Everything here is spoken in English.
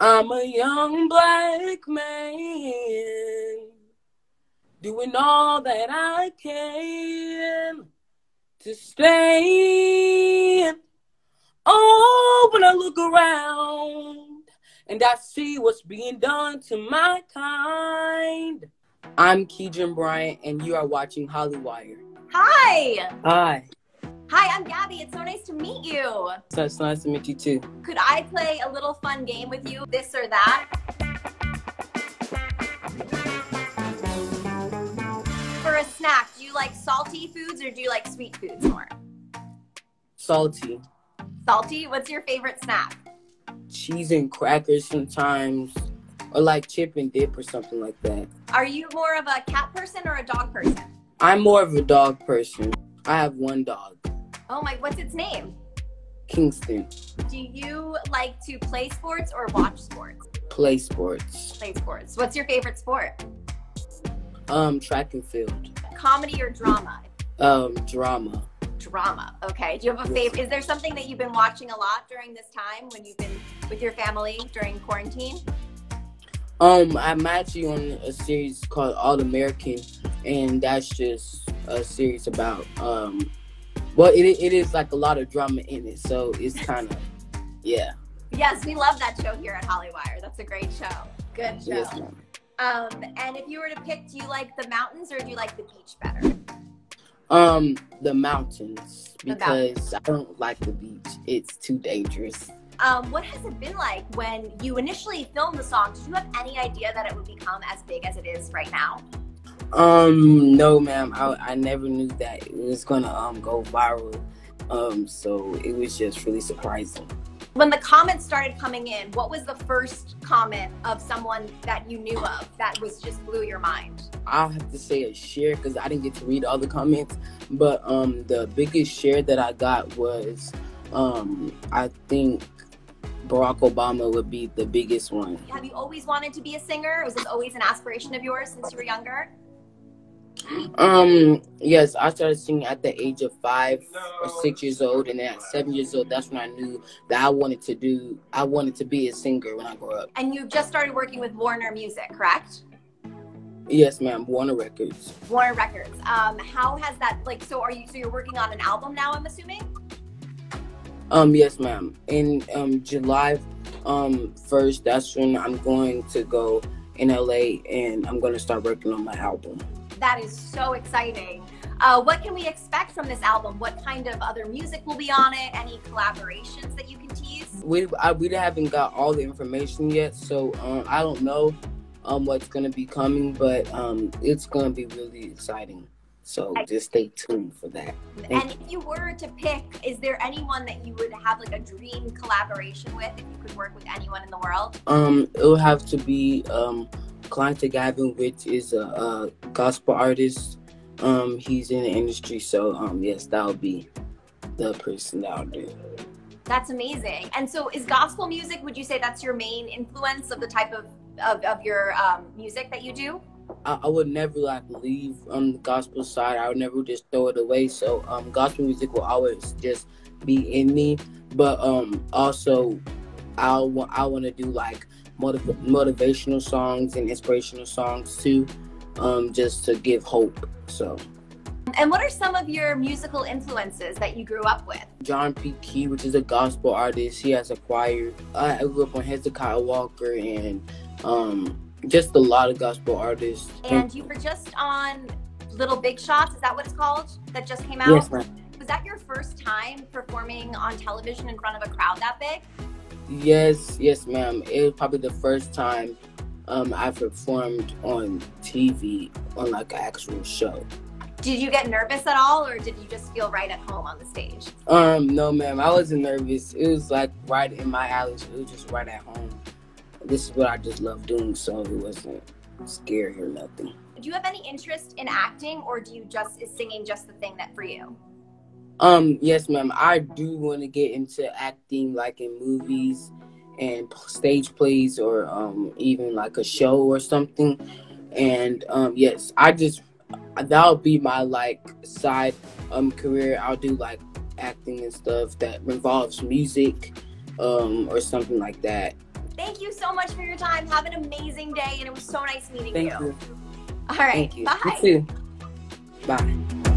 I'm a young black man doing all that I can to stay. Oh, when I look around and I see what's being done to my kind. I'm Keedron Bryant, and you are watching Hollywire. Hi. Hi. Hi, I'm Gabi. It's so nice to meet you. So it's nice to meet you too. Could I play a little fun game with you? This or that? For a snack, do you like salty foods or do you like sweet foods more? Salty. Salty? What's your favorite snack? Cheese and crackers sometimes, or like chip and dip or something like that. Are you more of a cat person or a dog person? I'm more of a dog person. I have one dog, Oh my, what's its name? Kingston. Do you like to play sports or watch sports? Play sports. Play sports. What's your favorite sport? Um, track and field. Comedy or drama? Um, drama. Drama. Okay. Do you have a favorite? Is there something that you've been watching a lot during this time when you've been with your family during quarantine? Um, I'm actually on a series called All American, and that's just a series about um, well, it it is like a lot of drama in it, so it's kind of yeah. Yes, we love that show here at Hollywire. That's a great show. Good show. Yes. Um, and if you were to pick, do you like the mountains or do you like the beach better? Um, the mountains The because I don't like the beach. It's too dangerous. Um, what has it been like when you initially filmed the song? Did you have any idea that it would become as big as it is right now? Um, no, ma'am. I I never knew that it was gonna um go viral. Um, so it was just really surprising. When the comments started coming in, what was the first comment of someone that you knew of that was just blew your mind? I'll have to say a share because I didn't get to read all the comments. But um, the biggest share that I got was um, I think Barack Obama would be the biggest one. Have you always wanted to be a singer? Was this always an aspiration of yours since you were younger? Um, yes, I started singing at the age of five or six years old, and then at seven years old, that's when I knew that I wanted to do. I wanted to be a singer when I grew up. And you just started working with Warner Music, correct? Yes, ma'am. Warner Records. Warner Records. Um, how has that like? So are you? So you're working on an album now? I'm assuming. Um, yes, ma'am. In um July um first, that's when I'm going to go in LA, and I'm gonna start working on my album. That is so exciting. Uh, what can we expect from this album? What kind of other music will be on it? Any collaborations that you can tease? We I, we haven't got all the information yet, so um, I don't know um what's gonna be coming, but um it's gonna be really exciting. So just stay tuned for that. And if you were to pick, is there anyone that you would have like a dream collaboration with if you could work with anyone in the world? Um, it would have to be um Clante Gavin, which is a, a gospel artist. Um, he's in the industry, so um, yes, that'll be the person that I'll do. That's amazing. And so, is gospel music? Would you say that's your main influence of the type of of, of your um, music that you do? I, I would never like leave um the gospel side. I would never just throw it away. So um, gospel music will always just be in me. But um, also, I want I want to do like motiv- motivational songs and inspirational songs too, um, just to give hope. So. And what are some of your musical influences that you grew up with? John P. Kee, which is a gospel artist. He has a choir. I grew up on Hezekiah Walker and um, just a lot of gospel artists. And you were just on Little Big Shots, is that what it's called? That just came out? yes, ma'am. Was that your first time performing on television in front of a crowd that big? Yes, yes, ma'am. It was probably the first time um, I performed on TV on like an actual show. Did you get nervous at all or did you just feel right at home on the stage? Um, no, ma'am. I wasn't nervous. It was like right in my alley. So it was just right at home. This is what I just love doing, so it wasn't scary or nothing. Do you have any interest in acting or do you just is singing just the thing that for you? Um, yes, ma'am. I do want to get into acting, like in movies and stage plays, or um, even like a show or something. And um, yes, I just that'll be my like side um career. I'll do like acting and stuff that involves music, um, or something like that. Thank you so much for your time. Have an amazing day, and it was so nice meeting Thank you. you. All right. Thank you. Bye. Bye.